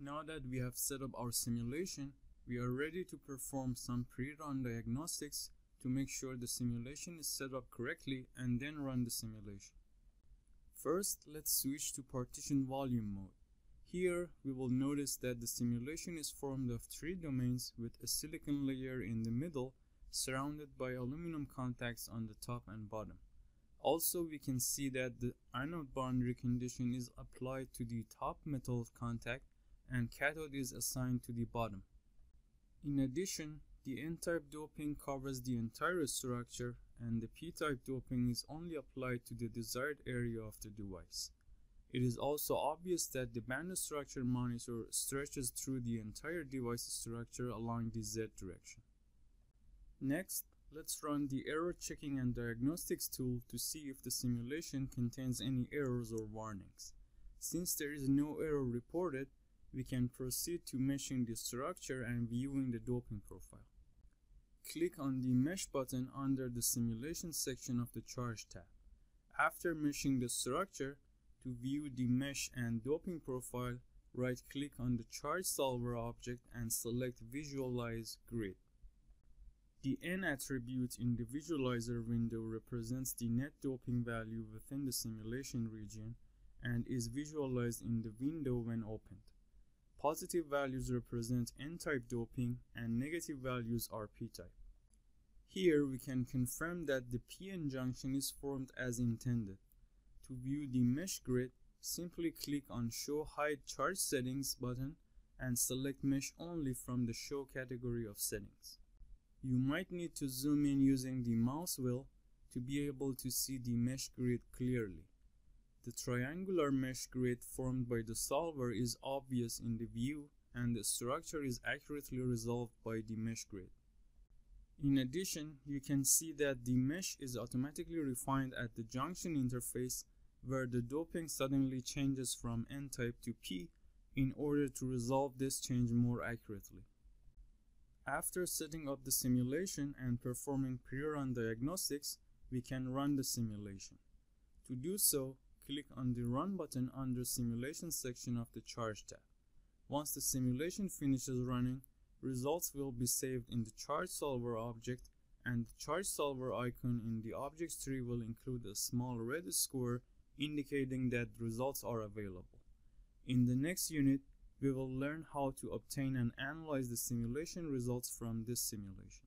Now that we have set up our simulation, we are ready to perform some pre-run diagnostics to make sure the simulation is set up correctly and then run the simulation. First, let's switch to partition volume mode. Here, we will notice that the simulation is formed of three domains with a silicon layer in the middle surrounded by aluminum contacts on the top and bottom. Also, we can see that the anode boundary condition is applied to the top metal contact and cathode is assigned to the bottom. In addition, the N-type doping covers the entire structure and the P-type doping is only applied to the desired area of the device. It is also obvious that the band structure monitor stretches through the entire device structure along the Z direction. Next, let's run the error checking and diagnostics tool to see if the simulation contains any errors or warnings. Since there is no error reported, we can proceed to meshing the structure and viewing the doping profile. Click on the Mesh button under the Simulation section of the Charge tab. After meshing the structure, to view the mesh and doping profile, right-click on the Charge Solver object and select Visualize Grid. The N attribute in the visualizer window represents the net doping value within the simulation region and is visualized in the window when opened. Positive values represent N-type doping and negative values are P-type. Here we can confirm that the PN junction is formed as intended. To view the mesh grid, simply click on Show Hide Charge Settings button and select Mesh only from the Show category of settings. You might need to zoom in using the mouse wheel to be able to see the mesh grid clearly. The triangular mesh grid formed by the solver is obvious in the view and the structure is accurately resolved by the mesh grid. In addition, you can see that the mesh is automatically refined at the junction interface where the doping suddenly changes from N-type to P in order to resolve this change more accurately. After setting up the simulation and performing pre-run diagnostics, we can run the simulation. To do so, click on the Run button under Simulation section of the Charge tab. Once the simulation finishes running, results will be saved in the Charge Solver object and the Charge Solver icon in the objects tree will include a small red square indicating that results are available. In the next unit, we will learn how to obtain and analyze the simulation results from this simulation.